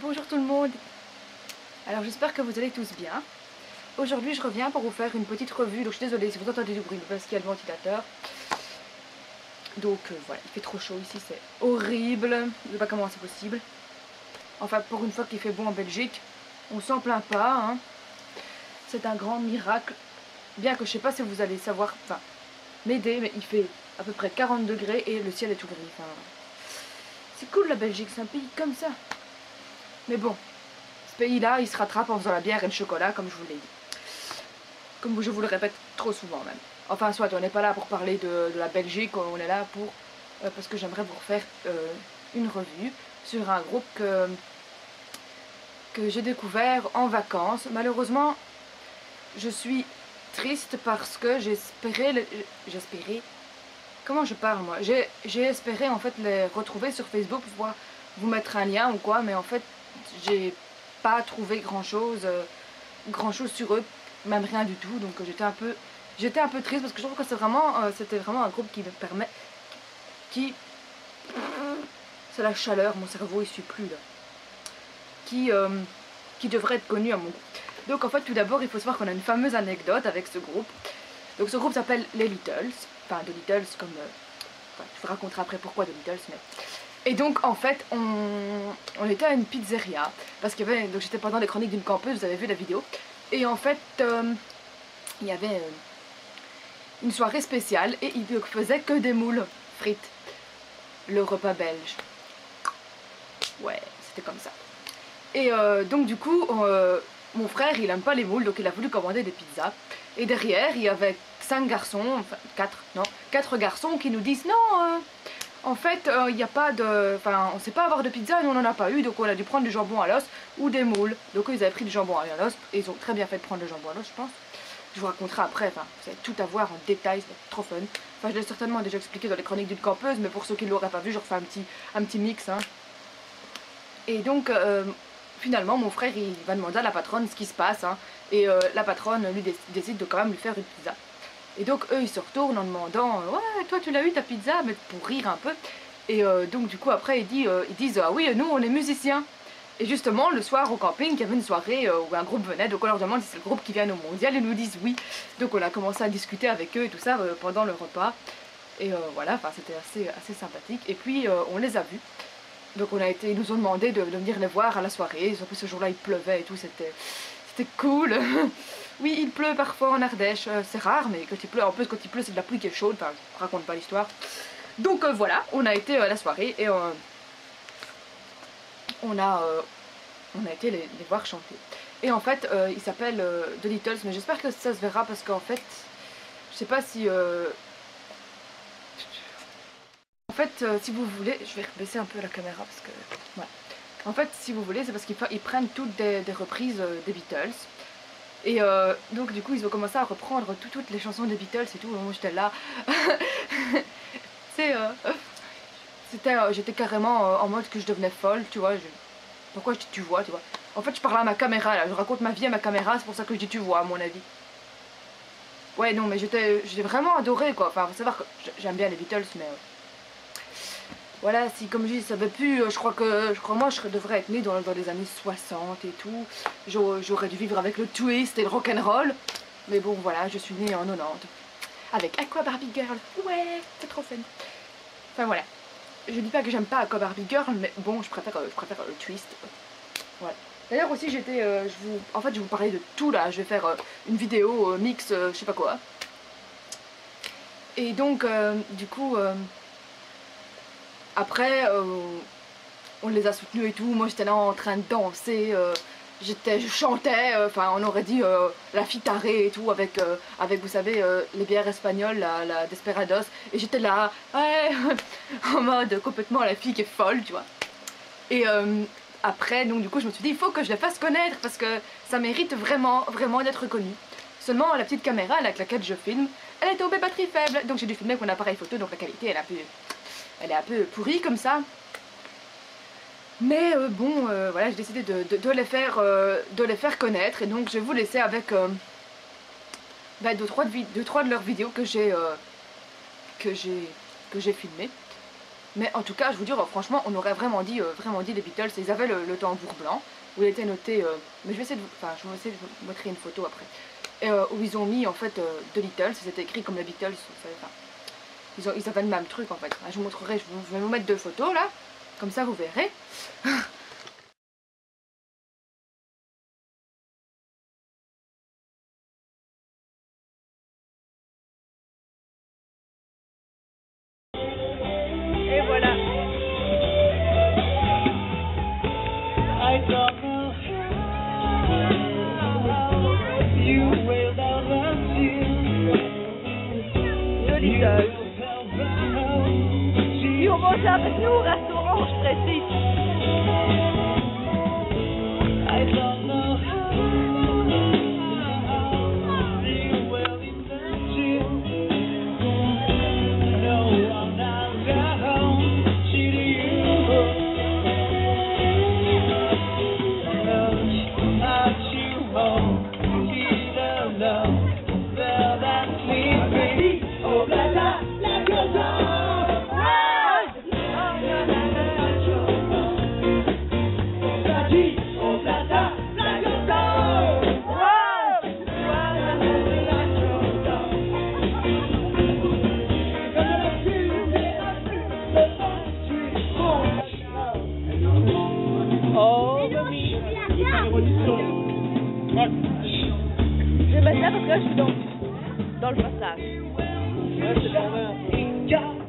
Bonjour tout le monde Alors j'espère que vous allez tous bien. Aujourd'hui je reviens pour vous faire une petite revue, donc je suis désolée si vous entendez du bruit parce qu'il y a le ventilateur. Donc euh, voilà, il fait trop chaud ici, c'est horrible, je sais pas comment c'est possible. Enfin pour une fois qu'il fait bon en Belgique, on s'en plaint pas. hein. C'est un grand miracle. Bien que je sais pas si vous allez savoir, enfin m'aider, mais il fait à peu près 40 degrés et le ciel est tout gris. C'est cool la Belgique, c'est un pays comme ça. Mais bon, ce pays-là, il se rattrape en faisant la bière et le chocolat, comme je vous l'ai dit. Comme je vous le répète trop souvent même. Enfin, soit on n'est pas là pour parler de, la Belgique, on est là pour... euh, parce que j'aimerais vous refaire euh, une revue sur un groupe que, que j'ai découvert en vacances. Malheureusement, je suis triste parce que j'espérais... J'espérais... Comment je parle moi? J'ai espéré en fait les retrouver sur Facebook pour pouvoir vous mettre un lien ou quoi, mais en fait j'ai pas trouvé grand chose, grand chose sur eux, même rien du tout, donc euh, j'étais un peu, j'étais un peu triste parce que je trouve que c'est vraiment, euh, c'était vraiment un groupe qui me permet, qui, c'est la chaleur, mon cerveau il suit plus là, qui, euh, qui devrait être connu à mon goût. Donc en fait tout d'abord il faut savoir qu'on a une fameuse anecdote avec ce groupe. Donc ce groupe s'appelle les Littles, enfin The Littles comme, euh, je vous raconterai après pourquoi The Littles, mais et donc en fait on, on était à une pizzeria parce avait donc j'étais pendant les chroniques d'une campeuse, vous avez vu la vidéo et en fait euh, il y avait euh, une soirée spéciale et ils ne faisaient que des moules frites. Le repas belge. Ouais, c'était comme ça. Et donc du coup mon frère il aime pas les moules donc il a voulu commander des pizzas et derrière il y avait cinq garçons, enfin quatre, non, quatre garçons qui nous disent non euh, en fait, euh, il n'y a pas de. Enfin, on sait pas avoir de pizza, nous on n'en a pas eu, donc on a dû prendre du jambon à l'os ou des moules. Donc ils avaient pris du jambon à l'os, et ils ont très bien fait de prendre le jambon à l'os, je pense. Je vous raconterai après, enfin, vous allez tout avoir en détail, c'est trop fun. Enfin, je l'ai certainement déjà expliqué dans les chroniques d'une campeuse, mais pour ceux qui ne l'auraient pas vu, je refais un petit, un petit mix. Hein. Et donc, euh, finalement, mon frère, il va demander à la patronne ce qui se passe, hein, et euh, la patronne lui dé- décide de quand même lui faire une pizza. Et donc, eux, ils se retournent en demandant euh, Ouais, toi, tu l'as eu ta pizza Mais pour rire un peu. Et euh, donc du coup après ils, disent ah oui nous on est musiciens. Et justement le soir au camping il y avait une soirée où un groupe venait donc on leur demande si c'est le groupe qui vient au mondial ils nous disent oui. Donc on a commencé à discuter avec eux et tout ça pendant le repas. Et euh, voilà c'était assez, sympathique. Et puis on les a vus. Donc on a été, ils nous ont demandé de, venir les voir à la soirée. En plus ce jour-là il pleuvait et tout c'était cool. oui il pleut parfois en Ardèche euh, c'est rare mais quand il pleut en plus quand il pleut c'est de la pluie qui est chaude. Enfin je raconte pas l'histoire. Donc euh, voilà, on a été euh, à la soirée et on, a, on a été les, voir chanter. Et en fait, ils s'appellent euh, The Littles, mais j'espère que ça se verra parce qu'en fait, je sais pas si... En fait, euh, si vous voulez, je vais baisser un peu la caméra parce que... En fait, si vous voulez, c'est parce qu'ils prennent toutes des, des reprises euh, des Beatles. Et euh, donc du coup, ils ont commencé à reprendre tout- toutes les chansons des Beatles et tout. Moi, j'étais là. c'est c'était j'étais carrément en mode que je devenais folle tu vois pourquoi je dis tu vois tu vois en fait je parle à ma caméra là je raconte ma vie à ma caméra c'est pour ça que je dis tu vois à mon avis ouais non mais j'étais j'ai vraiment adoré quoi enfin faut savoir que j'aime bien les Beatles mais voilà si comme je dis ça veut plus euh, je crois que je crois moi je devrais être née dans, les années 60 et tout J'aurais dû vivre avec le twist et le rock'n'roll mais bon voilà je suis née en 90 avec Aqua Barbie Girl. Ouais, c'est trop fun. Enfin voilà. Je dis pas que j'aime pas Aqua Barbie Girl, mais bon, je préfère, euh, euh, le twist. Voilà. D'ailleurs aussi j'étais, je en fait je vous parler de tout là. Je vais faire une vidéo mix, je sais pas quoi. Et donc du coup, après, euh, on les a soutenus et tout. Moi j'étais là en train de danser. euh, je chantais, euh, enfin on aurait dit la fille tarée et tout avec, avec vous savez les bières espagnoles, la, Desperados et j'étais là, ouais, en mode complètement la fille qui est folle tu vois. Et après donc du coup je me suis dit il faut que je la fasse connaître parce que ça mérite vraiment vraiment d'être connu. Seulement la petite caméra avec laquelle je filme, elle est tombée batterie faible donc j'ai dû filmer avec mon appareil photo donc la qualité elle un peu, elle est un peu pourrie comme ça. Mais euh, bon, euh, voilà, j'ai décidé de, de- de les faire, euh, de les faire connaître et donc je vais vous laisser avec bah, deux, trois de, trois de leurs vidéos que j'ai que filmées. Mais en tout cas, je vous dis, oh, franchement, on aurait vraiment dit, vraiment dit les Beatles. Ils avaient le, le tambour blanc où il était noté. mais je vais essayer de, enfin, je vais essayer de vous montrer une photo après. Et, où ils ont mis en fait The Beatles. C'était écrit comme les Beatles. vous savez, enfin, ils, ont, ils avaient le même truc en fait. Je vous montrerai. Je, vous- je vais vous mettre deux photos là. Comme ça, vous verrez. Et voilà. I don't know You will never. You Die manger avec nous au restaurant, je Je vais mettre ça parce que je suis dans, dans le passage. Ouais, c'est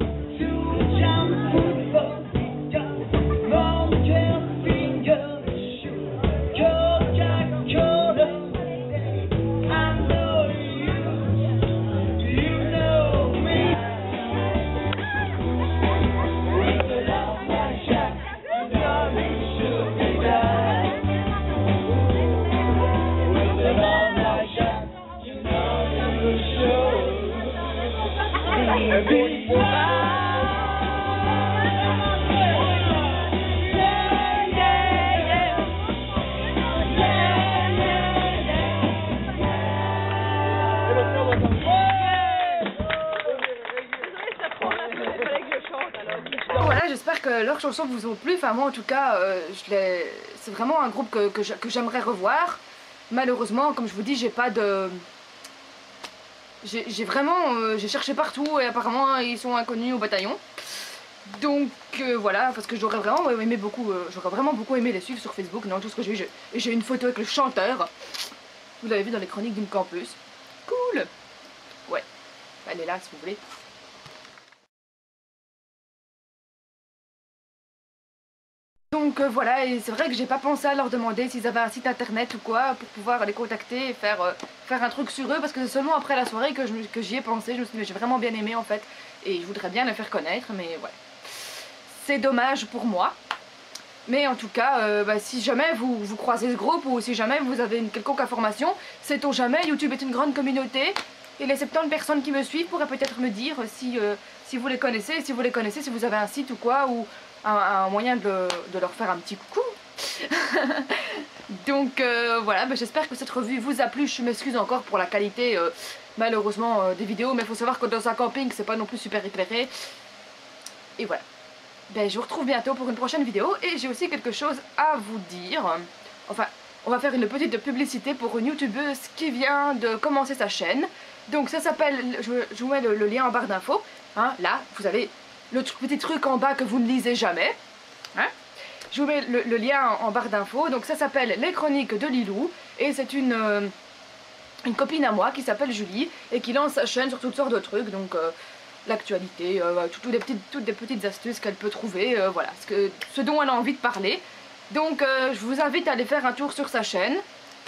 leurs chansons vous ont plu. Enfin, moi en tout cas, euh, c'est vraiment un groupe que, que que j'aimerais revoir. Malheureusement, comme je vous dis, j'ai pas de. J'ai vraiment. euh, cherché partout et apparemment ils sont inconnus au bataillon. Donc euh, voilà, parce que j'aurais vraiment aimé beaucoup. euh, j'aurais vraiment beaucoup aimé les suivre sur Facebook. Non, tout ce que j'ai j'ai une photo avec le chanteur. Vous l'avez vu dans les chroniques d'une campus. Cool! Ouais, elle est là si vous voulez. Donc euh, voilà, et c'est vrai que j'ai pas pensé à leur demander s'ils avaient un site internet ou quoi pour pouvoir les contacter et faire, euh, faire un truc sur eux parce que c'est seulement après la soirée que j'y ai pensé. Je me suis dit, mais j'ai vraiment bien aimé en fait et je voudrais bien les faire connaître, mais ouais. C'est dommage pour moi. Mais en tout cas, euh, bah, si jamais vous, vous croisez ce groupe ou si jamais vous avez une quelconque information, sait-on jamais, YouTube est une grande communauté et les 70 personnes qui me suivent pourraient peut-être me dire si, euh, si vous les connaissez, si vous les connaissez, si vous avez un site ou quoi, ou un, moyen de, le- de leur faire un petit coucou. Donc euh, voilà, bah, j'espère que cette revue vous a plu. Je m'excuse encore pour la qualité, euh, malheureusement, des vidéos, mais il faut savoir que dans un camping, c'est pas non plus super éclairé. Et voilà. Ben, je vous retrouve bientôt pour une prochaine vidéo et j'ai aussi quelque chose à vous dire. Enfin, on va faire une petite publicité pour une youtubeuse qui vient de commencer sa chaîne. Donc ça s'appelle, je, vous mets le, lien en barre d'infos. Hein, là, vous avez le petit truc en bas que vous ne lisez jamais. Hein je vous mets le, lien en, barre d'infos. Donc ça s'appelle Les Chroniques de Lilou. Et c'est une, euh, une copine à moi qui s'appelle Julie et qui lance sa chaîne sur toutes sortes de trucs. Donc euh, l'actualité, euh, toutes des petites astuces qu'elle peut trouver. voilà, ce, dont elle a envie de parler. Donc je vous invite à aller faire un tour sur sa chaîne.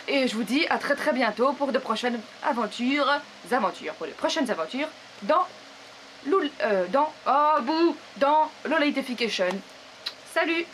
Et je vous dis à très très bientôt pour de prochaines aventures, aventures, pour les prochaines aventures dans Loul, euh, dans, oh dans Lolitification. Salut